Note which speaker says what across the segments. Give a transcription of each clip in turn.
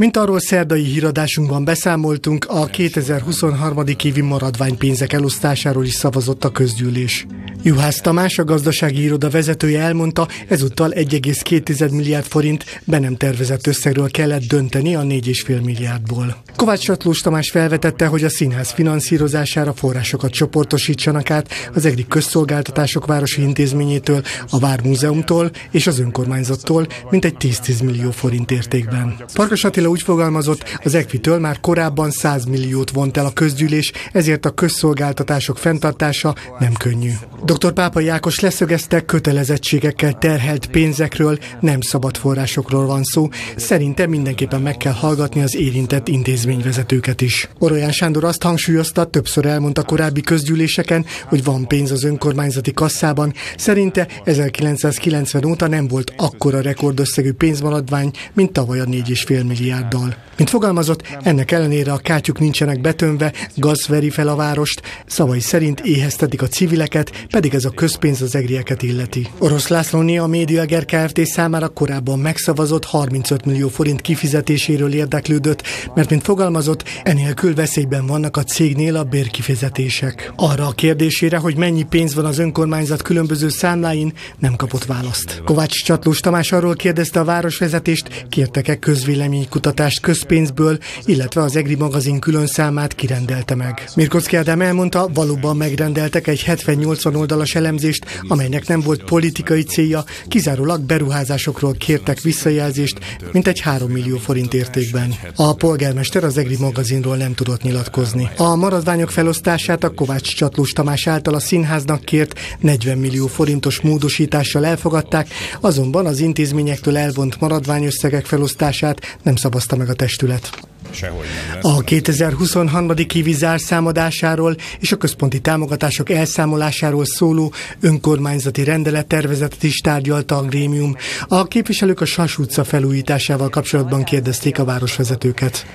Speaker 1: Mint arról szerdai híradásunkban beszámoltunk, a 2023. évi maradványpénzek elosztásáról is szavazott a közgyűlés. Juhász Tamás, a gazdasági iroda vezetője elmondta, ezúttal 1,2 milliárd forint be nem tervezett összegről kellett dönteni a 4,5 milliárdból. Kovács Satlós Tamás felvetette, hogy a színház finanszírozására forrásokat csoportosítsanak át az EGRI közszolgáltatások városi intézményétől, a Vármúzeumtól és az önkormányzattól, mintegy 10-10 millió forint értékben. Parkas Attila úgy fogalmazott, az EGRI-től már korábban 100 milliót vont el a közgyűlés, ezért a közszolgáltatások fenntartása nem könnyű. Dr. Pápai Ákos leszögezte, kötelezettségekkel terhelt pénzekről, nem szabad forrásokról van szó. Szerintem mindenképpen meg kell hallgatni az érintett intézményvezetőket is. Orolyán Sándor azt hangsúlyozta, többször elmondta korábbi közgyűléseken, hogy van pénz az önkormányzati kasszában. Szerinte 1990 óta nem volt akkora rekordösszegű pénzmaradvány, mint tavaly a 4,5 milliárddal. Mint fogalmazott, ennek ellenére a kátyuk nincsenek betömve, gaz veri fel a várost, szavai szerint éheztetik a civileket, pedig ez a közpénz az egrieket illeti. Orosz Lászlóné a Médiager Kft. számára korábban megszavazott 35 millió forint kifizetéséről érdeklődött, mert mint fogalmazott, enélkül veszélyben vannak a cégnél a bérkifizetések. Arra a kérdésére, hogy mennyi pénz van az önkormányzat különböző számláin, nem kapott választ. Kovács Csatlós Tamás arról kérdezte a városvezetést, kértek-e közvéleménykutatást közpénzből, illetve az EGRI magazin külön számát kirendelte meg. Mirkocki Ádám elmondta, valóban megrendeltek egy 70-80 oldalas elemzést, amelynek nem volt politikai célja, kizárólag beruházásokról kértek visszajelzést, mint egy 3 millió forint értékben. A polgármester az EGRI magazinról nem tudott nyilatkozni. A maradványok felosztását a Kovács Csatlós Tamás által a színháznak kért 40 millió forintos módosítással elfogadták, azonban az intézményektől elvont maradványösszegek felosztását nem szavazta meg a testület. Sehogy nem A 2023. évi zárszámadásáról és a központi támogatások elszámolásáról szóló önkormányzati rendelettervezetet is tárgyalta a grémium. A képviselők a Sas utca felújításával kapcsolatban kérdezték a városvezetőket.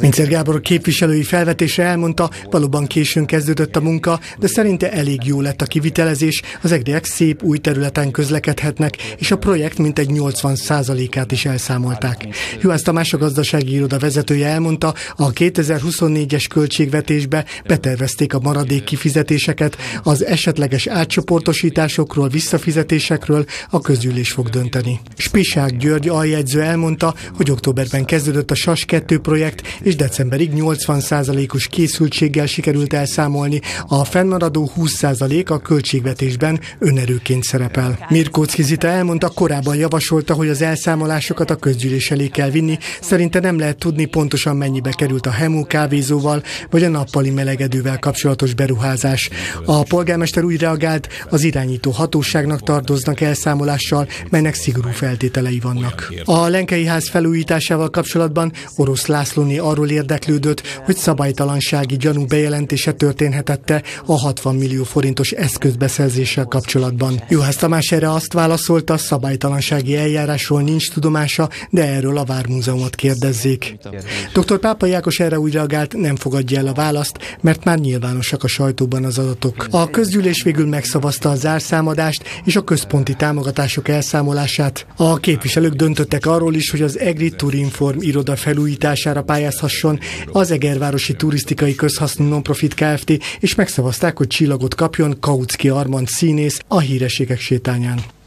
Speaker 1: Mincer Gábor képviselői felvetése elmondta, valóban későn kezdődött a munka, de szerinte elég jó lett a kivitelezés, az egriek szép új területen közlekedhetnek, és a projekt mintegy 80%-át is elszámolták. Juhász Tamás a gazdasági iroda vezetője elmondta, a 2024-es költségvetésbe betervezték a maradék kifizetéseket, az esetleges átcsoportosításokról, visszafizetésekről a közgyűlés fog dönteni. Spisák György aljegyző elmondta, hogy októberben kezdődött a SAS 2 projekt, és decemberig 80%-os készültséggel sikerült elszámolni, a fennmaradó 20% a költségvetésben önerőként szerepel. Mirkóczki Zita elmondta, korábban javasolta, hogy az elszámolásokat a közgyűlés elé kell vinni, szerinte nem lehet tudni pontosan mennyibe került a Hemu kávézóval vagy a nappali melegedővel kapcsolatos beruházás. A polgármester úgy reagált, az irányító hatóságnak tartoznak elszámolással, melynek szigorú feltételei vannak. A Lenkei ház felújításával kapcsolatban Orosz Lászlóné arról érdeklődött, hogy szabálytalansági gyanú bejelentése történhetette a 60 millió forintos eszközbeszerzéssel kapcsolatban. Juhász Tamás erre azt válaszolta, szabálytalansági eljárásról nincs tudomása, de erről a Vármúzeumot kérdezzék. Dr. Pápa Jákos erre úgy reagált, nem fogadja el a választ, mert már nyilvánosak a sajtóban az adatok. A közgyűlés végül megszavazta a zárszámadást és a központi támogatások elszámolását. A képviselők döntöttek arról is, hogy az EGRI Turinform iroda felújítására pályázhasson az Egervárosi Turisztikai Közhasznú Nonprofit Kft. és megszavazták, hogy csillagot kapjon Kautsky Armand színész a hírességek sétányán.